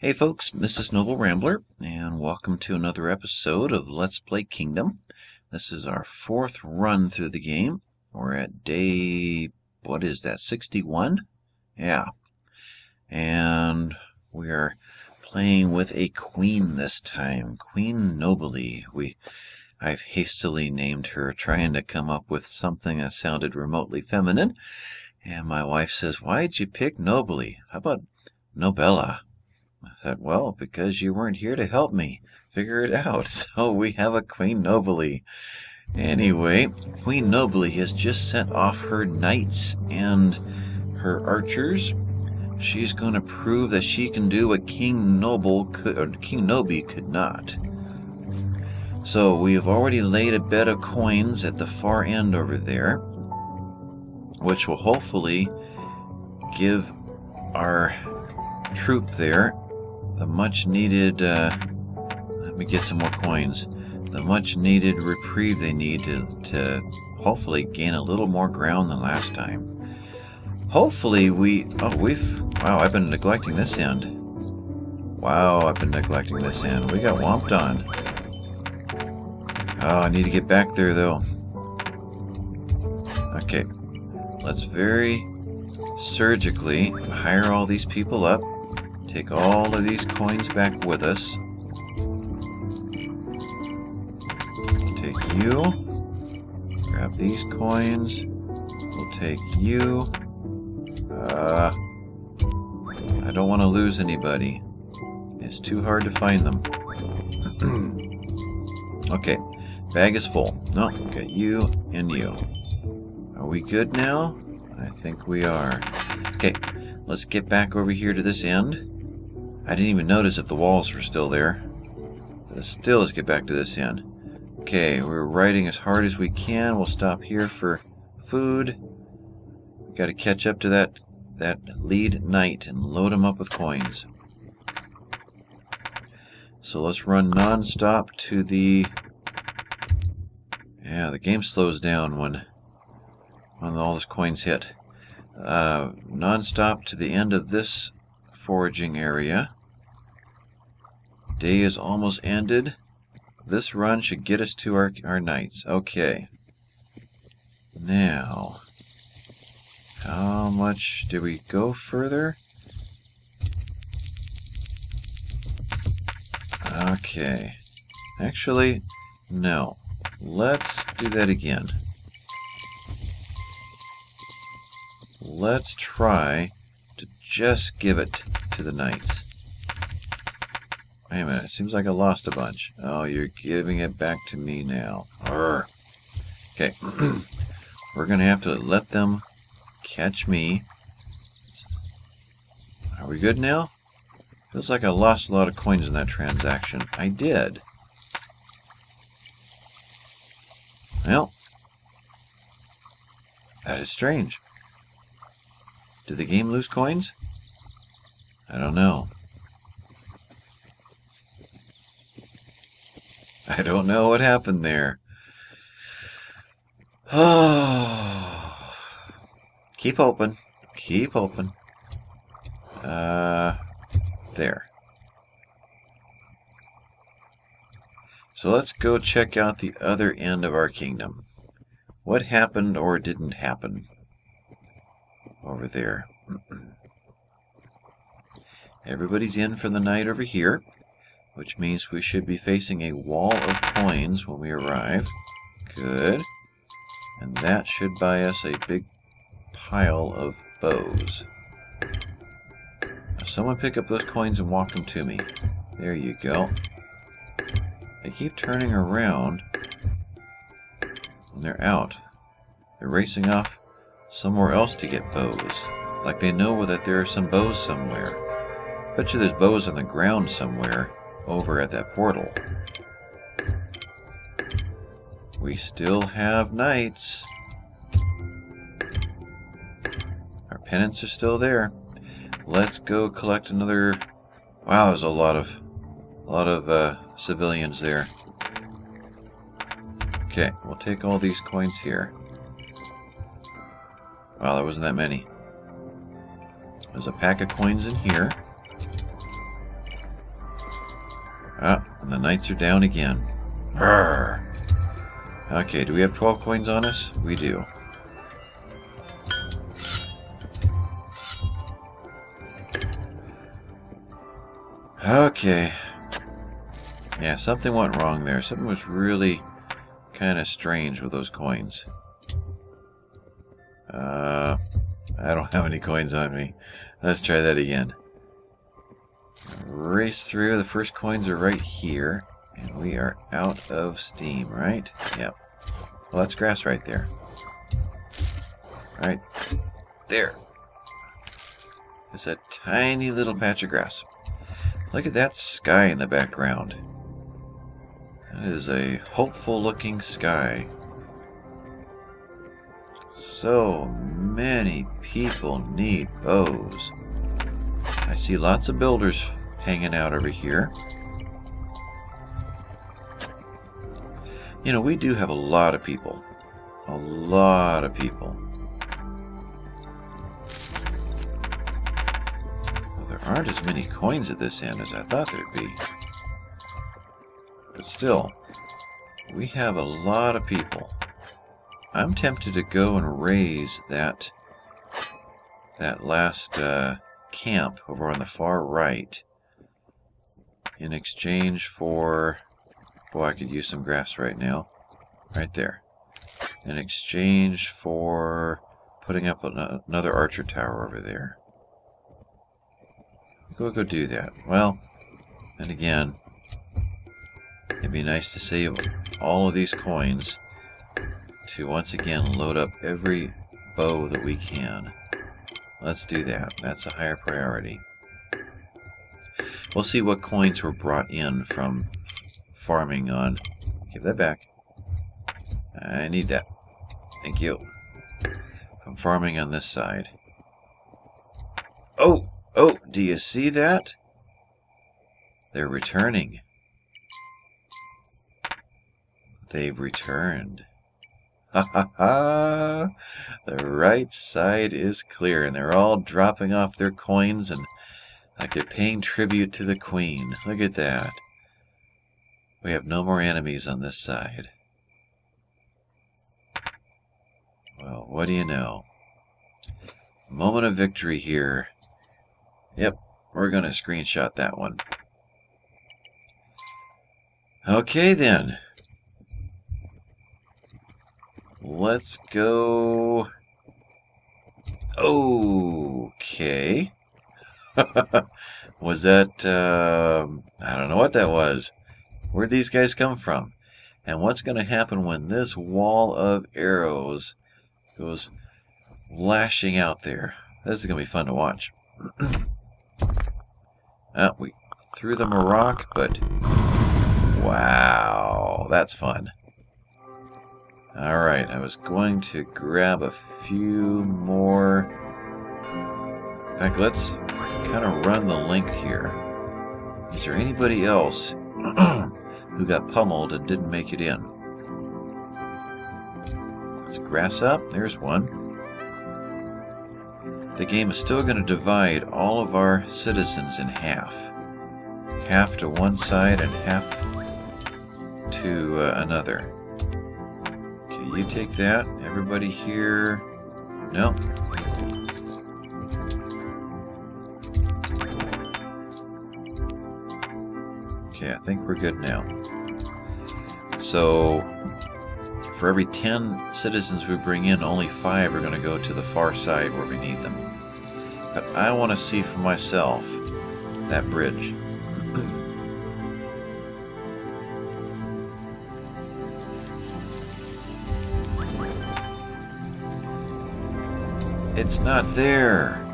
Hey folks, this is Noble Rambler, and welcome to another episode of Let's Play Kingdom. This is our fourth run through the game. We're at day, what is that, 61? Yeah. And we are playing with a queen this time, Queen Nobellie. We, I've hastily named her, trying to come up with something that sounded remotely feminine. And my wife says, why'd you pick Nobellie? How about Nobella? I thought, well, because you weren't here to help me figure it out. So we have a Queen Nobellie. Anyway, Queen Nobellie has just sent off her knights and her archers. She's going to prove that she can do what King Noble could, or King Nobie could not. So we have already laid a bed of coins at the far end over there, which will hopefully give our troop there the much needed, uh, let me get some more coins, the much needed reprieve they need to, to hopefully gain a little more ground than last time. Hopefully we, oh we've, wow I've been neglecting this end. Wow, I've been neglecting this end. We got womped on. Oh, I need to get back there though. Okay, let's very surgically hire all these people up. Take all of these coins back with us. Take you. Grab these coins. We'll take you. Uh, I don't want to lose anybody. It's too hard to find them. okay, bag is full. No, got you and you. Are we good now? I think we are. Okay, let's get back over here to this end. I didn't even notice if the walls were still there. But still, let's get back to this end. Okay, we're riding as hard as we can. We'll stop here for food. Got to catch up to that that lead knight and load him up with coins. So let's run non-stop to the... Yeah, the game slows down when when all those coins hit. Uh, non-stop to the end of this foraging area. Day is almost ended. This run should get us to our, our knights. Okay. Now, how much do we go further? Okay. Actually, no. Let's do that again. Let's try to just give it to the knights. Wait a minute, it seems like I lost a bunch. Oh, you're giving it back to me now. Okay, we're going to have to let them catch me. Are we good now? Feels like I lost a lot of coins in that transaction. I did. Well, that is strange. Did the game lose coins? I don't know. I don't know what happened there. Keep open. Keep open. Uh, there. So let's go check out the other end of our kingdom. What happened or didn't happen over there? Everybody's in for the night over here which means we should be facing a wall of coins when we arrive. Good. And that should buy us a big pile of bows. Now someone pick up those coins and walk them to me. There you go. They keep turning around and they're out. They're racing off somewhere else to get bows. Like they know that there are some bows somewhere. Bet you there's bows on the ground somewhere over at that portal. We still have knights. Our pennants are still there. Let's go collect another... Wow, there's a lot of, a lot of uh, civilians there. Okay, we'll take all these coins here. Wow, there wasn't that many. There's a pack of coins in here. And the knights are down again. Arrgh. Okay, do we have 12 coins on us? We do. Okay. Yeah, something went wrong there. Something was really kind of strange with those coins. Uh, I don't have any coins on me. Let's try that again. Race through. The first coins are right here. And we are out of steam, right? Yep. Well, that's grass right there. Right there. There's a tiny little patch of grass. Look at that sky in the background. That is a hopeful looking sky. So many people need bows. I see lots of builders hanging out over here. You know, we do have a lot of people. A lot of people. Well, there aren't as many coins at this end as I thought there'd be. But still, we have a lot of people. I'm tempted to go and raise that that last uh, camp over on the far right in exchange for boy I could use some grass right now right there in exchange for putting up an another archer tower over there go go do that well and again it'd be nice to save all of these coins to once again load up every bow that we can. Let's do that. That's a higher priority. We'll see what coins were brought in from farming on... Give that back. I need that. Thank you. From farming on this side. Oh! Oh! Do you see that? They're returning. They've returned. Ha ha ha! The right side is clear, and they're all dropping off their coins and like they're paying tribute to the queen. Look at that. We have no more enemies on this side. Well, what do you know? Moment of victory here. Yep, we're going to screenshot that one. Okay then. Let's go... Okay. was that... Uh, I don't know what that was. Where'd these guys come from? And what's going to happen when this wall of arrows goes lashing out there? This is going to be fun to watch. ah, we threw them a rock, but... Wow, that's fun. Alright, I was going to grab a few more... Let's kind of run the length here. Is there anybody else who got pummeled and didn't make it in? Let's grass up. There's one. The game is still going to divide all of our citizens in half. Half to one side and half to uh, another. Okay, you take that. Everybody here. No. Okay, I think we're good now. So, for every 10 citizens we bring in, only 5 are going to go to the far side where we need them. But I want to see for myself that bridge. It's not there.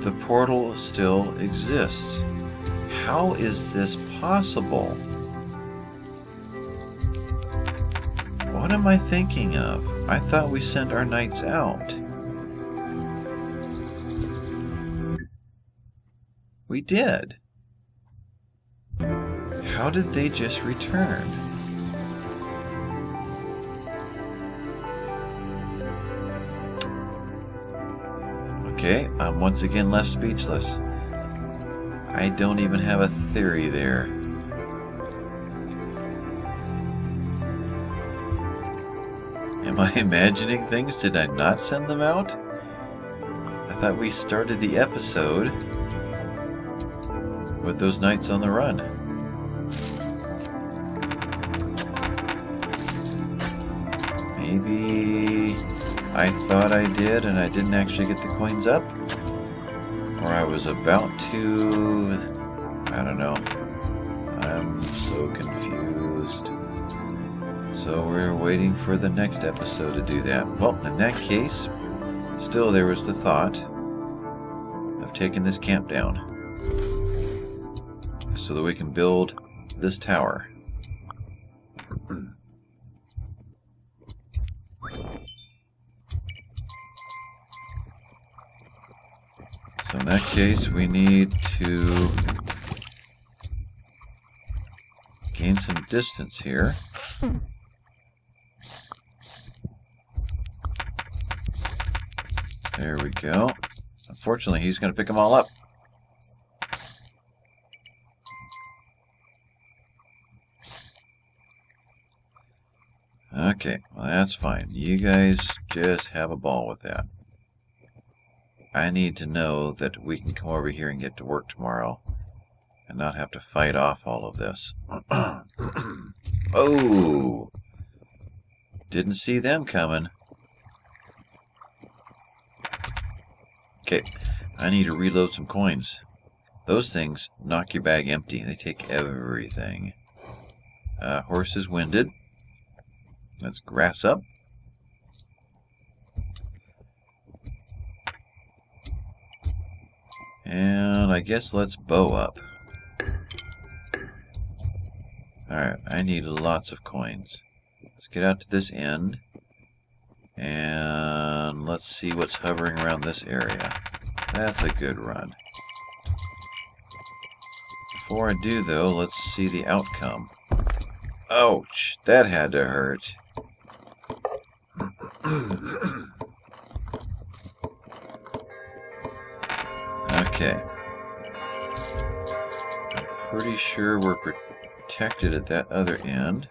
The portal still exists. How is this possible? What am I thinking of? I thought we sent our knights out. We did. How did they just return? Okay, I'm once again left speechless. I don't even have a theory there. Am I imagining things? Did I not send them out? I thought we started the episode with those knights on the run. Maybe I thought I did and I didn't actually get the coins up? Or I was about to... I don't know. I'm so confused. So we're waiting for the next episode to do that. Well, in that case, still there was the thought of taking this camp down so that we can build this tower. So in that case, we need to gain some distance here. There we go. Unfortunately, he's going to pick them all up. Okay, well that's fine. You guys just have a ball with that. I need to know that we can come over here and get to work tomorrow and not have to fight off all of this. oh! Didn't see them coming. Okay, I need to reload some coins. Those things knock your bag empty. They take everything. Uh, horse is winded. Let's grass up. And I guess let's bow up. Alright, I need lots of coins. Let's get out to this end. And let's see what's hovering around this area. That's a good run. Before I do, though, let's see the outcome. Ouch! That had to hurt. Sure we're protected at that other end.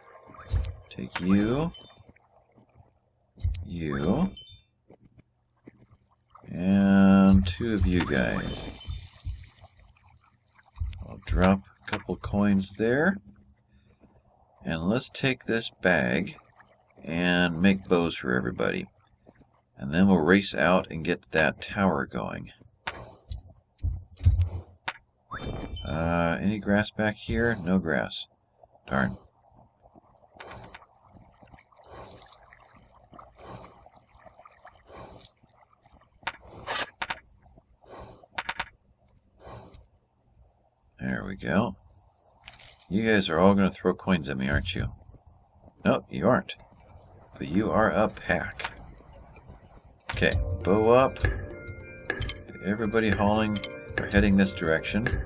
Take you. You. And two of you guys. I'll drop a couple coins there. And let's take this bag and make bows for everybody. And then we'll race out and get that tower going. Uh, any grass back here? No grass. Darn. There we go. You guys are all going to throw coins at me, aren't you? Nope, you aren't. But you are a pack. Okay, bow up. Everybody hauling or heading this direction.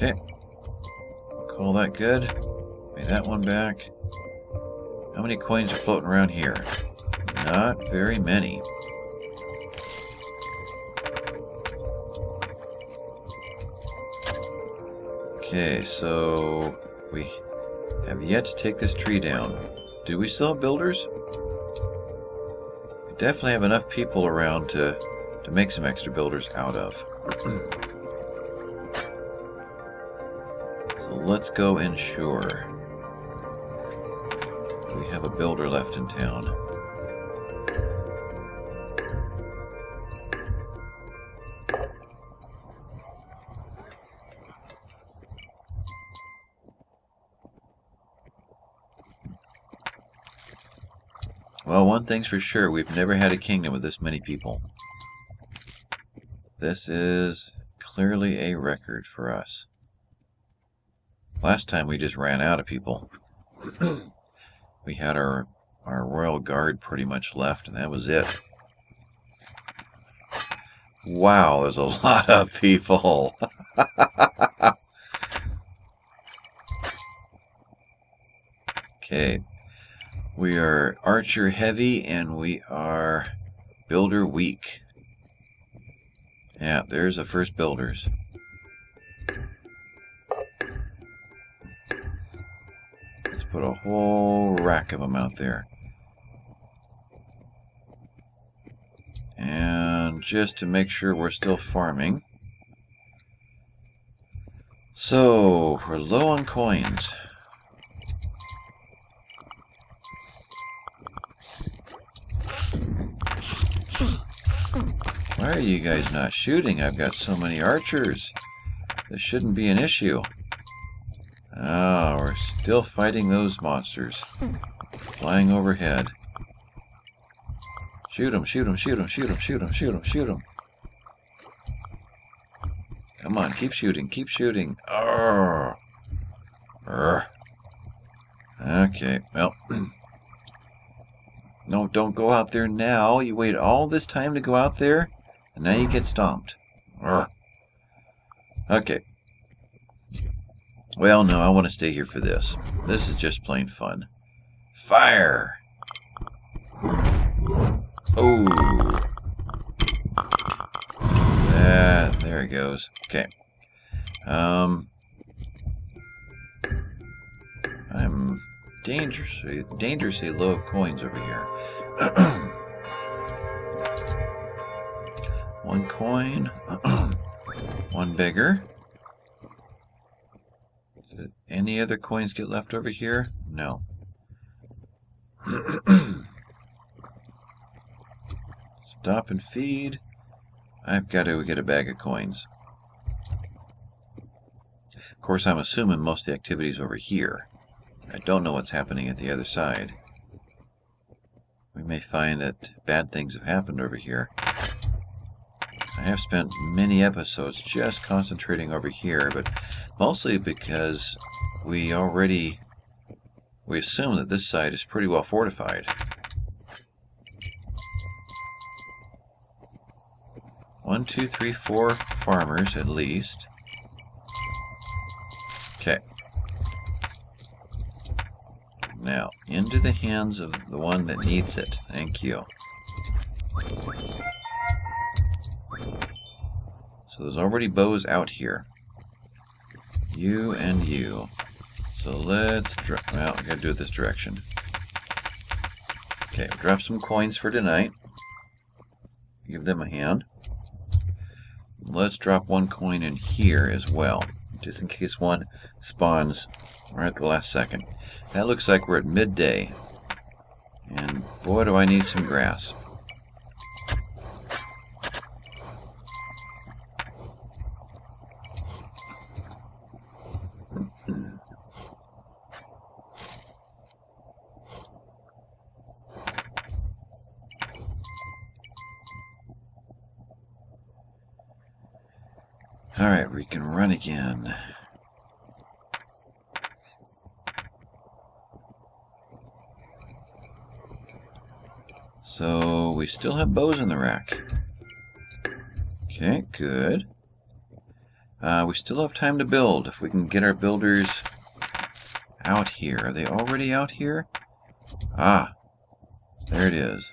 Okay. Call that good. Pay that one back. How many coins are floating around here? Not very many. Okay, so we have yet to take this tree down. Do we still have builders? We definitely have enough people around to, to make some extra builders out of. let's go ensure we have a builder left in town. Well, one thing's for sure, we've never had a kingdom with this many people. This is clearly a record for us. Last time we just ran out of people. we had our our royal guard pretty much left, and that was it. Wow, there's a lot of people. okay. We are archer heavy, and we are Builder Weak. Yeah, there's the first builders. Of them out there. And just to make sure we're still farming. So, we're low on coins. Why are you guys not shooting? I've got so many archers. This shouldn't be an issue. Ah, we're still fighting those monsters. Flying overhead. Shoot him, shoot him, shoot him, shoot him, shoot him, shoot him, shoot him. Come on, keep shooting, keep shooting. Arrgh. Arrgh. Okay, well. no, don't go out there now. You wait all this time to go out there, and now you get stomped. Arrgh. Okay. Well, no, I want to stay here for this. This is just plain fun. Fire! Oh. Ah, there it goes. Okay. Um, I'm dangerously, dangerously low of coins over here. one coin, one bigger. Did any other coins get left over here? No. Stop and feed. I've got to get a bag of coins. Of course, I'm assuming most of the activity's over here. I don't know what's happening at the other side. We may find that bad things have happened over here. I have spent many episodes just concentrating over here, but mostly because we already we assume that this side is pretty well fortified. One, two, three, four farmers at least. Okay. Now, into the hands of the one that needs it. Thank you. So there's already bows out here. You and you. So let's drop. Well, I gotta do it this direction. Okay, drop some coins for tonight. Give them a hand. Let's drop one coin in here as well, just in case one spawns right at the last second. That looks like we're at midday. And boy, do I need some grass. Alright, we can run again. So, we still have bows in the rack. Okay, good. Uh, we still have time to build. If we can get our builders out here. Are they already out here? Ah, there it is.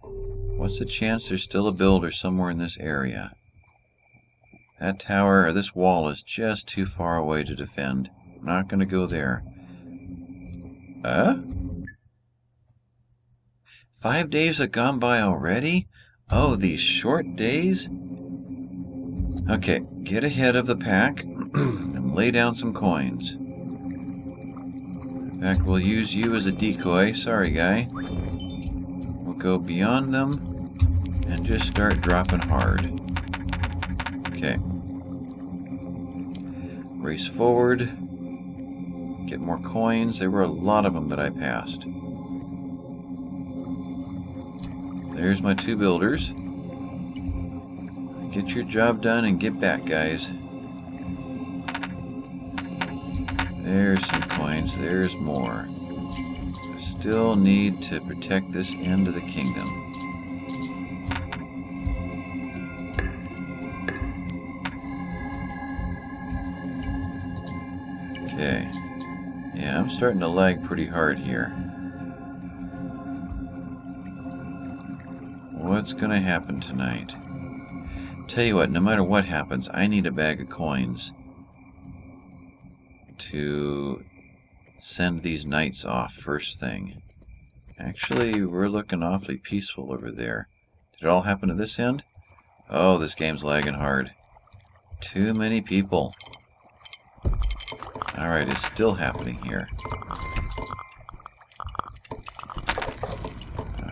What's the chance there's still a builder somewhere in this area? That tower, or this wall, is just too far away to defend. I'm not going to go there. Uh? Five days have gone by already? Oh, these short days? Okay, get ahead of the pack and lay down some coins. In fact, we'll use you as a decoy. Sorry, guy. We'll go beyond them and just start dropping hard. Okay. Race forward. Get more coins. There were a lot of them that I passed. There's my two builders. Get your job done and get back, guys. There's some coins. There's more. I still need to protect this end of the kingdom. Okay. Yeah, I'm starting to lag pretty hard here. What's going to happen tonight? Tell you what, no matter what happens, I need a bag of coins to send these knights off first thing. Actually, we're looking awfully peaceful over there. Did it all happen to this end? Oh, this game's lagging hard. Too many people. Alright, it's still happening here.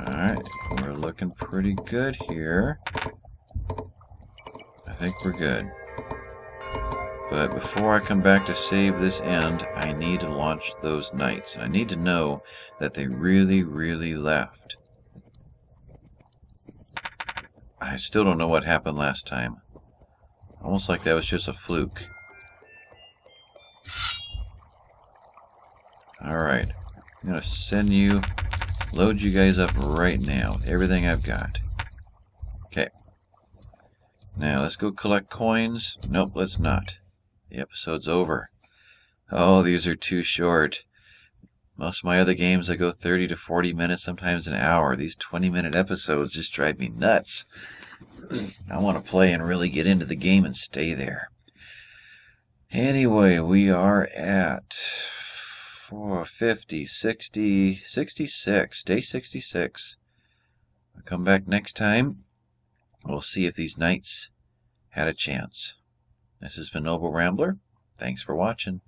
Alright, we're looking pretty good here. I think we're good. But before I come back to save this end, I need to launch those knights. I need to know that they really, really left. I still don't know what happened last time. Almost like that was just a fluke. Alright. I'm going to send you, load you guys up right now. Everything I've got. Okay. Now, let's go collect coins. Nope, let's not. The episode's over. Oh, these are too short. Most of my other games, I go 30 to 40 minutes, sometimes an hour. These 20 minute episodes just drive me nuts. I want to play and really get into the game and stay there. Anyway, we are at 450, 60, 66, day 66. I'll come back next time. We'll see if these knights had a chance. This has been Noble Rambler. Thanks for watching.